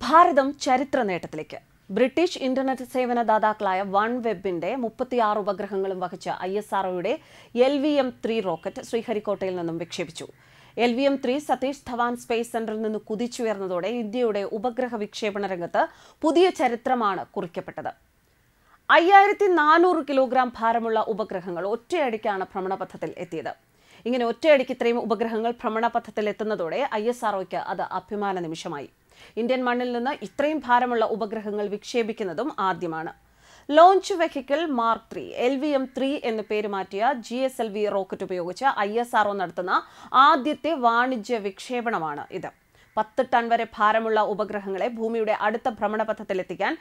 ഭാരതം ചരിത്ര നേട്ടത്തിലേക്ക്. British internet സേവന ദാതാക്കളായ one വെബിന്റെ മുപ്പത്തിയാറ് ഉപഗ്രഹങ്ങളും വഹിച്ച I S ആർഒയുടെ L V M three rocket ശ്രീഹരിക്കോട്ടയിൽ നിന്നും വിക്ഷേപിച്ചു. L V M three Satish Dhawan space സെന്ററിൽ നിന്ന് കുതിച്ചുയർന്നതോടെ ഇന്ത്യയുടെ ഉപഗ്രഹ വിക്ഷേപണ രംഗത്ത് പുതിയ ചരിത്രമാണ് കുറിക്കപ്പെട്ടത്. അയ്യായിരത്തി നാനൂറ് കിലോഗ്രാം ഭാരമുള്ള ഉപഗ്രഹങ്ങൾ ഒറ്റയടിക്കാണ് ഭ്രമണപഥത്തിൽ എത്തിയത്. ഇങ്ങനെ ഒറ്റയടിക്ക് ഇത്രയും ഉപഗ്രഹങ്ങൾ ഭ്രമണപഥത്തിൽ എത്തുന്നതോടെ ഐ എസ് ആർഒയ്ക്ക് അത് അഭിമാന നിമിഷമായി. ഇന്ത്യൻ മണ്ണിൽ നിന്ന് ഇത്രയും ഭാരമുള്ള ഉപഗ്രഹങ്ങൾ വിക്ഷേപിക്കുന്നതും ആദ്യമാണ്. Launch vehicle mark three L V M three എന്ന് പേര് മാറ്റിയ G S L V rocket ഉപയോഗിച്ച് ഐ എസ് ആർഒ നടത്തുന്ന ആദ്യത്തെ വാണിജ്യ വിക്ഷേപണമാണ് ഇത്. പത്ത് ടൺ വരെ ഭാരമുള്ള ഉപഗ്രഹങ്ങളെ ഭൂമിയുടെ അടുത്ത ഭ്രമണപഥത്തിലെത്തിക്കാൻ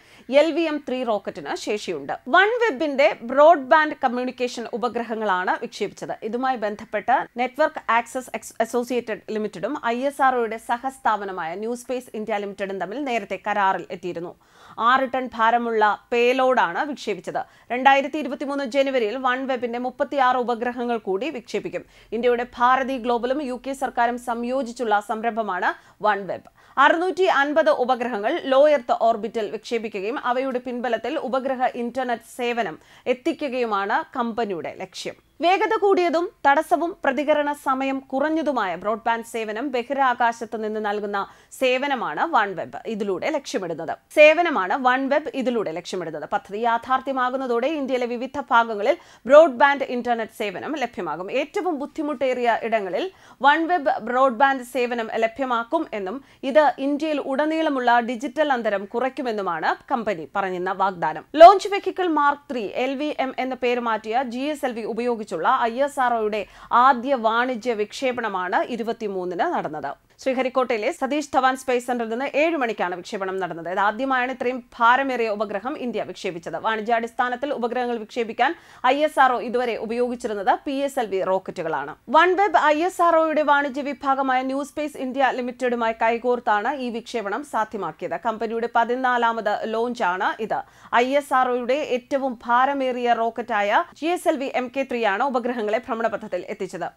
എൽ വി എം ത്രീ റോക്കറ്റിന് ശേഷിയുണ്ട്. വൺ വെബിന്റെ ബ്രോഡ്ബാൻഡ് കമ്മ്യൂണിക്കേഷൻ ഉപഗ്രഹങ്ങളാണ് വിക്ഷേപിച്ചത്. ഇതുമായി ബന്ധപ്പെട്ട് നെറ്റ്വർക്ക് ആക്സസ് അസോസിയേറ്റഡ് ലിമിറ്റഡും ഐ എസ് ആർഒയുടെ സഹസ്ഥാപനമായ ന്യൂ സ്പേസ് ഇന്ത്യ ലിമിറ്റഡും തമ്മിൽ നേരത്തെ കരാറിൽ എത്തിയിരുന്നു. ആറ് ടൺ ഭാരമുള്ള പേലോഡാണ് വിക്ഷേപിച്ചത്. രണ്ടായിരത്തി ഇരുപത്തിമൂന്ന് ജനുവരിയിൽ വൺ വെബിന്റെ മുപ്പത്തിയാറ് ഉപഗ്രഹങ്ങൾ കൂടി വിക്ഷേപിക്കും. ഇന്ത്യയുടെ ഭാരതി ഗ്ലോബലും യു കെ സർക്കാരും സംയോജിച്ചുള്ള സംരംഭമാണ് വൺ വെബ്. അറുന്നൂറ്റി അൻപത് ഉപഗ്രഹങ്ങൾ ലോ എർത്ത് ഓർബിറ്റിൽ വിക്ഷേപിക്കുകയും അവയുടെ പിൻബലത്തിൽ ഉപഗ്രഹ ഇന്റർനെറ്റ് സേവനം എത്തിക്കുകയുമാണ് കമ്പനിയുടെ ലക്ഷ്യം. വേഗത കൂടിയതും തടസ്സവും പ്രതികരണ സമയം കുറഞ്ഞതുമായ ബ്രോഡ്ബാൻഡ് സേവനം ബഹിരാകാശത്ത് നിന്ന് നൽകുന്ന സേവനമാണ് വൺ വെബ് ഇതിലൂടെ ലക്ഷ്യമിടുന്നത്. സേവനമാണ് വൺ വെബ് ഇതിലൂടെ ലക്ഷ്യമിടുന്നത്. പദ്ധതി യാഥാർത്ഥ്യമാകുന്നതോടെ ഇന്ത്യയിലെ വിവിധ ഭാഗങ്ങളിൽ ബ്രോഡ്ബാൻഡ് ഇന്റർനെറ്റ് സേവനം ലഭ്യമാകും. ഏറ്റവും ബുദ്ധിമുട്ടേറിയ ഇടങ്ങളിൽ വൺ വെബ് ബ്രോഡ്ബാൻഡ് സേവനം ലഭ്യമാക്കും എന്നും ഇത് ഇന്ത്യയിൽ ഉടനീളമുള്ള ഡിജിറ്റൽ അന്തരം കുറയ്ക്കുമെന്നുമാണ് കമ്പനി പറഞ്ഞിരുന്ന വാഗ്ദാനം. Launch vehicle mark three L V M എന്ന പേര് മാറ്റിയ ജി എസ് എൽ വി ഉപയോഗിച്ചുള്ള ഐ എസ് ആർഒയുടെ ആദ്യ വാണിജ്യ വിക്ഷേപണമാണ് ഇരുപത്തിമൂന്നിന് നടന്നത്. ശ്രീഹരിക്കോട്ടയിലെ സതീഷ് ധവാൻ സ്പേസ് സെന്ററിൽ നിന്ന് ഏഴ് മണിക്കാണ് വിക്ഷേപണം നടന്നത്. ഇത് ആദ്യമായാണ് ഇത്രയും ഭാരമേറിയ ഉപഗ്രഹം ഇന്ത്യ വിക്ഷേപിച്ചത്. വാണിജ്യാടിസ്ഥാനത്തിൽ ഉപഗ്രഹങ്ങൾ വിക്ഷേപിക്കാൻ ഐ എസ് ആർഒ ഇതുവരെ ഉപയോഗിച്ചിരുന്നത് പി എസ് എൽ വി റോക്കറ്റുകളാണ്. വൺ വെബ് ഐ എസ് ആർഒയുടെ വാണിജ്യ വിഭാഗമായ ന്യൂ സ്പേസ് ഇന്ത്യ ലിമിറ്റഡുമായി കൈകോർത്താണ് ഈ വിക്ഷേപണം സാധ്യമാക്കിയത്. കമ്പനിയുടെ പതിനാലാമത് ലോഞ്ചാണ് ഇത്. ഐ എസ് ആർഒയുടെ ഏറ്റവും ഭാരമേറിയ റോക്കറ്റായ G S L V M K three ആണ് ഉപഗ്രഹങ്ങളെ ഭ്രമണപഥത്തിൽ എത്തിച്ചത്.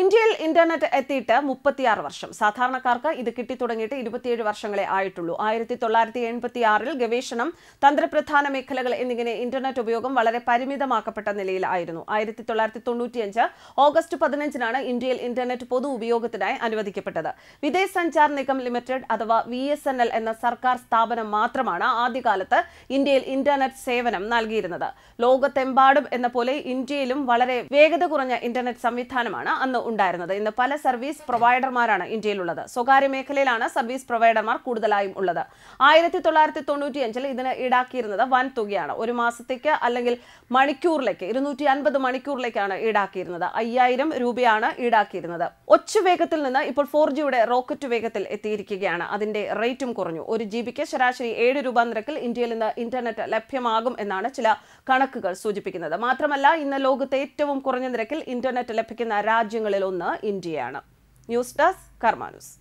ഇന്ത്യയിൽ ഇന്റർനെറ്റ് എത്തിയിട്ട് മുപ്പത്തിയാറ് വർഷം. സാധാരണക്കാർക്ക് ഇത് കിട്ടിത്തുടങ്ങിയിട്ട് ഇരുപത്തിയേഴ് വർഷങ്ങളെ ആയിട്ടുള്ളൂ. ആയിരത്തി തൊള്ളായിരത്തി എൺപത്തി ആറിൽ ഗവേഷണം തന്ത്രപ്രധാന മേഖലകൾ എന്നിങ്ങനെ ഇന്റർനെറ്റ് ഉപയോഗം വളരെ പരിമിതമാക്കപ്പെട്ട നിലയിലായിരുന്നു. ആയിരത്തി തൊള്ളായിരത്തി തൊണ്ണൂറ്റിയഞ്ച് ഓഗസ്റ്റ് പതിനഞ്ചിനാണ് ഇന്ത്യയിൽ ഇന്റർനെറ്റ് പൊതു ഉപയോഗത്തിനായി അനുവദിക്കപ്പെട്ടത്. വിദേശ സഞ്ചാർ നിഗം ലിമിറ്റഡ് അഥവാ വി എസ് എൻ എൽ എന്ന സർക്കാർ സ്ഥാപനം മാത്രമാണ് ആദ്യകാലത്ത് ഇന്ത്യയിൽ ഇന്റർനെറ്റ് സേവനം നൽകിയിരുന്നത്. ലോകത്തെമ്പാടും എന്ന പോലെ ഇന്ത്യയിലും വളരെ വേഗത കുറഞ്ഞ ഇന്റർനെറ്റ് സംവിധാനമാണ് അന്ന് ഉണ്ടായിരുന്നത്. ഇന്ന് പല സർവീസ് പ്രൊവൈഡർമാരാണ് ഇന്ത്യയിലുള്ളത്. സ്വകാര്യ മേഖലയിലാണ് സർവീസ് പ്രൊവൈഡർമാർ കൂടുതലായും ഉള്ളത്. ആയിരത്തി തൊള്ളായിരത്തി തൊണ്ണൂറ്റിയഞ്ചിൽ ഇതിന് ഈടാക്കിയിരുന്നത് വൻ തുകയാണ് ഒരു മാസത്തേക്ക് അല്ലെങ്കിൽ മണിക്കൂറിലേക്ക് ഇരുന്നൂറ്റി അൻപത് മണിക്കൂറിലേക്കാണ് ഈടാക്കിയിരുന്നത്. അയ്യായിരം രൂപയാണ് ഈടാക്കിയിരുന്നത്. ഒച്ച വേഗത്തിൽ നിന്ന് ഇപ്പോൾ ഫോർ ജിയുടെ റോക്കറ്റ് വേഗത്തിൽ എത്തിയിരിക്കുകയാണ്. അതിന്റെ റേറ്റും കുറഞ്ഞു. ഒരു ജി ബിക്ക് ശരാശരി ഏഴ് രൂപ നിരക്കിൽ ഇന്ത്യയിൽ നിന്ന് ഇന്റർനെറ്റ് ലഭ്യമാകും എന്നാണ് ചില കണക്കുകൾ സൂചിപ്പിക്കുന്നത്. മാത്രമല്ല ഇന്ന് ലോകത്തെ ഏറ്റവും കുറഞ്ഞ നിരക്കിൽ ഇന്റർനെറ്റ് ലഭിക്കുന്ന രാജ്യങ്ങളിൽ ഒന്ന് ഇന്ത്യയാണ്. News desk കർമാനുസ്